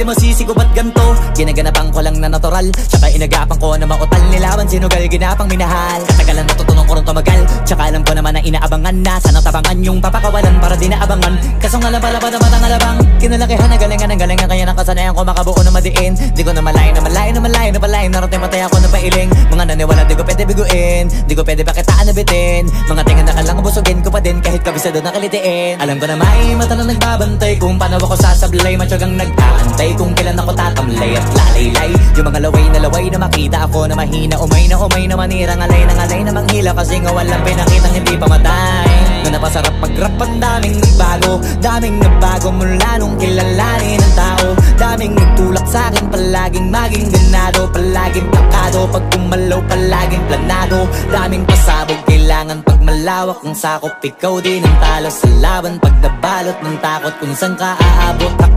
di masisi ko ba't ganto. Ginaganapan ko lang na natural. Tsaka inagapan ko na mautal. Nilaban sinugal, ginapang minahal. Katagalan natutunan ko rin tumagal. Tsaka alam ko naman na inaabangan na. Sana tabangan yung papakawalan para di naabangan Kaso nga lang pala ba naman ang alabang. Kinalakihan na galingan ang galingan. Kaya nakasanayan ko makabuo na madiin. Di ko na malayo na malayo na malayo na malayo Narating matay ako na pailing Mga naniwala di ko pwede biguin. Di ko pwede pakitaan na bitin Mga tingan na kalang busugin ko pa din Kahit kabisado na kalitiin. Alam ko na may mata na nagbabantay Kung paano ako sasablay. Matyagang nag-aantay Kung kailan ako tatamlay at lalaylay Yung mga laway na laway na makita ako na mahina. Umay na umay na manira Ngalay na ngalay na manghila. Kasi nga walang pinakitang hindi pa matay. Na napasarap mag-rap ang daming nagbago Daming nagbago mula nung kilalanin Daming nagtulak sa akin Palaging maging ganado Palaging plakado Pag kumalaw palaging planado. Daming pasabog Kailangan pag malawak. Ang sakop Ikaw din ang talo sa laban. Pag nabalot ng takot Kung saan ka aabot. Ako